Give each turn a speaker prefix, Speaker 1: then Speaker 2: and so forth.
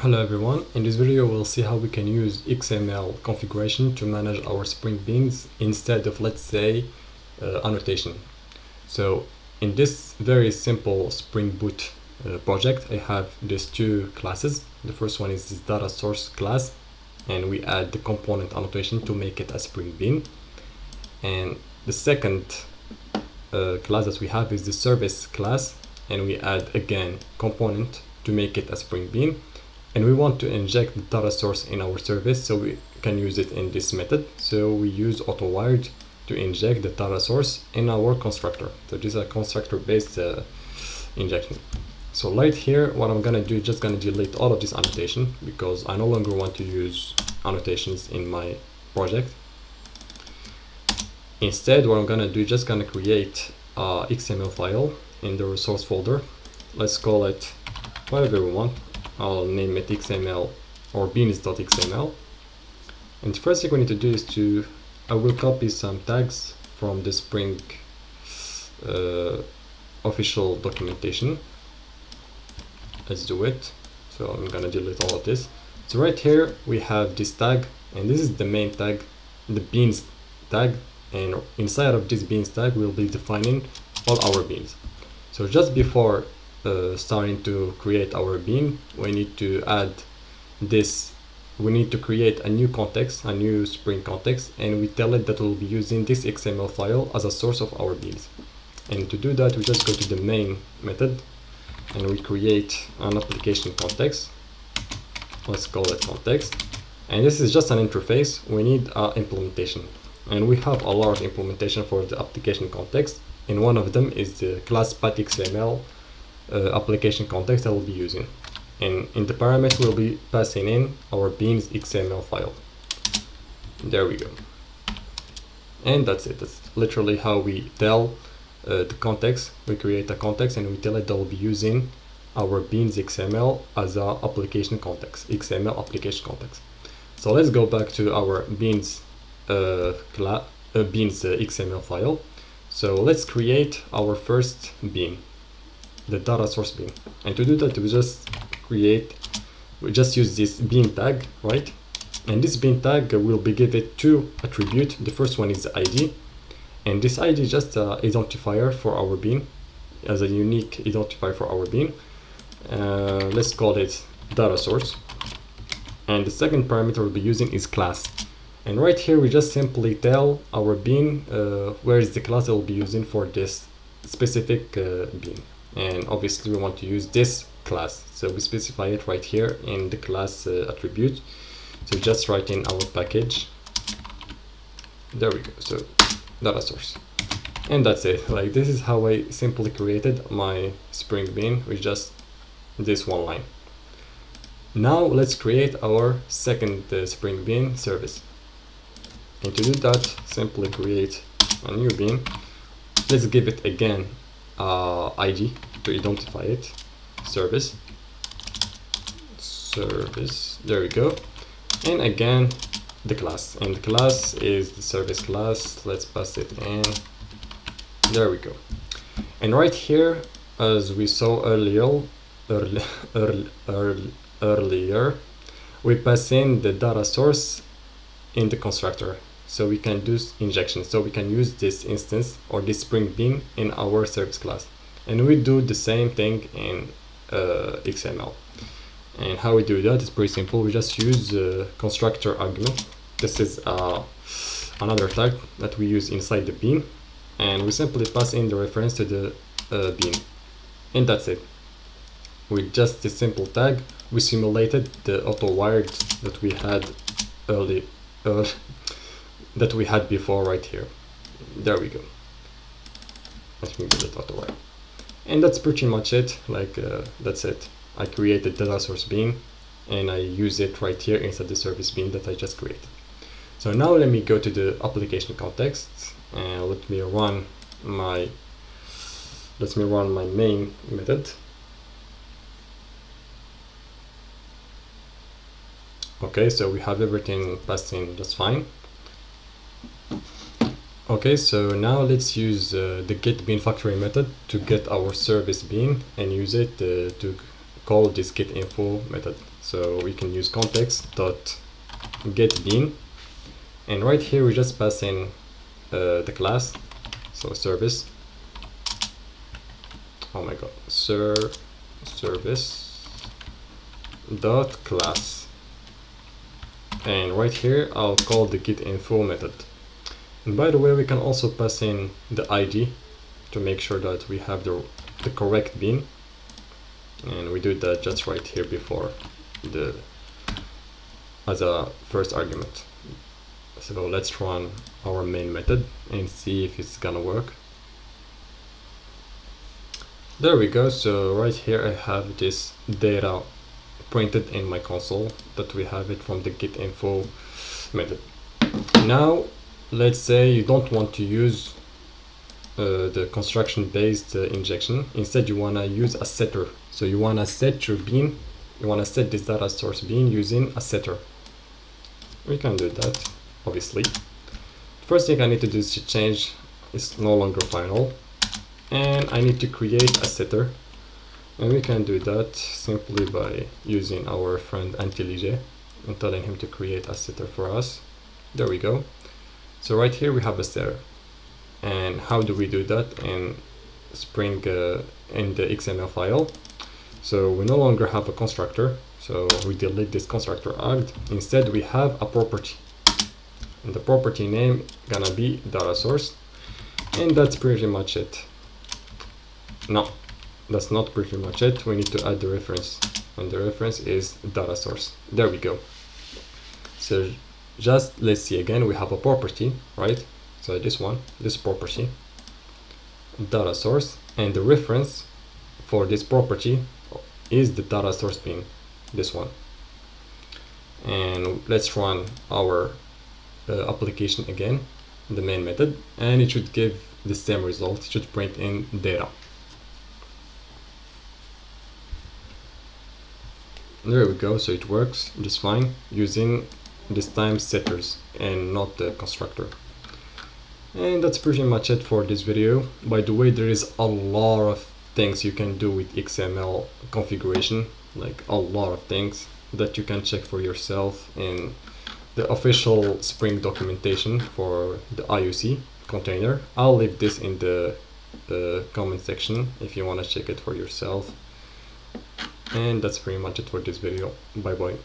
Speaker 1: Hello everyone, in this video we'll see how we can use XML configuration to manage our Spring Beans instead of let's say uh, annotation. So in this very simple Spring Boot uh, project I have these two classes. The first one is this data source class and we add the component annotation to make it a Spring Bean. And the second uh, class that we have is the service class and we add again component to make it a Spring Bean and we want to inject the data source in our service so we can use it in this method. So we use autowired to inject the data source in our constructor. So this is a constructor based uh, injection. So right here what I'm gonna do is just gonna delete all of this annotation because I no longer want to use annotations in my project. Instead what I'm gonna do is just gonna create a XML file in the resource folder. Let's call it whatever we want I'll name it XML or beans.xml. And first thing we need to do is to, I will copy some tags from the Spring uh, official documentation. Let's do it. So I'm gonna delete all of this. So right here we have this tag and this is the main tag, the beans tag. And inside of this beans tag, we'll be defining all our beans. So just before uh, starting to create our bean we need to add this we need to create a new context a new spring context and we tell it that we'll be using this xml file as a source of our beans and to do that we just go to the main method and we create an application context. Let's call it context. And this is just an interface. We need an implementation. And we have a large implementation for the application context and one of them is the class path.xml uh, application context that we'll be using. And in the parameter we'll be passing in our beans XML file. There we go. And that's it. That's literally how we tell uh, the context. We create a context and we tell it that we'll be using our beans XML as a application context, XML application context. So let's go back to our beans uh, uh, beans uh, XML file. So let's create our first bean the data source bean. And to do that, we just create, we just use this bean tag, right? And this bean tag will be given two attribute. The first one is ID, and this ID is just an identifier for our bean, as a unique identifier for our bean. Uh, let's call it data source. And the second parameter we'll be using is class. And right here, we just simply tell our bean uh, where is the class that we'll be using for this specific uh, bean and obviously we want to use this class. So we specify it right here in the class uh, attribute. So just write in our package. There we go. So data source. And that's it. Like this is how I simply created my spring bean with just this one line. Now let's create our second uh, spring bean service. And to do that simply create a new bean. Let's give it again uh, ID to identify it. Service. Service. There we go. And again the class. And the class is the service class. Let's pass it in. There we go. And right here as we saw earlier early, early, earlier we pass in the data source in the constructor so we can do injection. So we can use this instance or this spring bean in our service class. And we do the same thing in uh, XML and how we do that is pretty simple. We just use uh, constructor argument this is uh, another tag that we use inside the bean and we simply pass in the reference to the uh, bean and that's it. With just this simple tag we simulated the auto wired that we had early uh, that we had before right here. There we go. Let me get it out of the way. And that's pretty much it. Like uh, that's it. I created the data source bean and I use it right here inside the service bean that I just created. So now let me go to the application context and let me run my let me run my main method. Okay, so we have everything passed in just fine. Okay, so now let's use uh, the get bean factory method to get our service bean and use it uh, to call this get info method. So we can use context dot get bean, and right here we just pass in uh, the class, so service. Oh my god, sir service dot class, and right here I'll call the get info method. And by the way, we can also pass in the ID to make sure that we have the, the correct bean. And we do that just right here before the as a first argument. So let's run our main method and see if it's gonna work. There we go. So right here I have this data printed in my console that we have it from the get info method. Now let's say you don't want to use uh, the construction based uh, injection. Instead you want to use a setter. So you want to set your bean you want to set this data source bean using a setter. We can do that obviously. First thing I need to do is to change is no longer final. And I need to create a setter. And we can do that simply by using our friend IntelliJ and telling him to create a setter for us. There we go so right here we have a setter. And how do we do that in Spring uh, in the XML file? So we no longer have a constructor. So we delete this constructor arg. Instead we have a property. And the property name gonna be data source. And that's pretty much it. No, that's not pretty much it. We need to add the reference. And the reference is data source. There we go. So just let's see again we have a property right? So this one this property. Data source and the reference for this property is the data source bean this one. And let's run our uh, application again the main method and it should give the same result it should print in data. There we go so it works just fine using this time setters and not the constructor and that's pretty much it for this video by the way there is a lot of things you can do with XML configuration like a lot of things that you can check for yourself in the official Spring documentation for the IOC container. I'll leave this in the, the comment section if you want to check it for yourself. And that's pretty much it for this video. Bye bye.